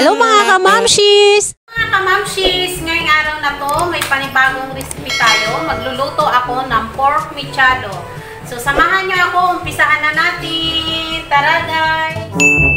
Hello mga kamamshis! Mga kamamshis, ngayong araw na to may panibagong recipe tayo. Magluluto ako ng pork mechado. So samahan nyo ako, umpisahan na natin. Tara guys!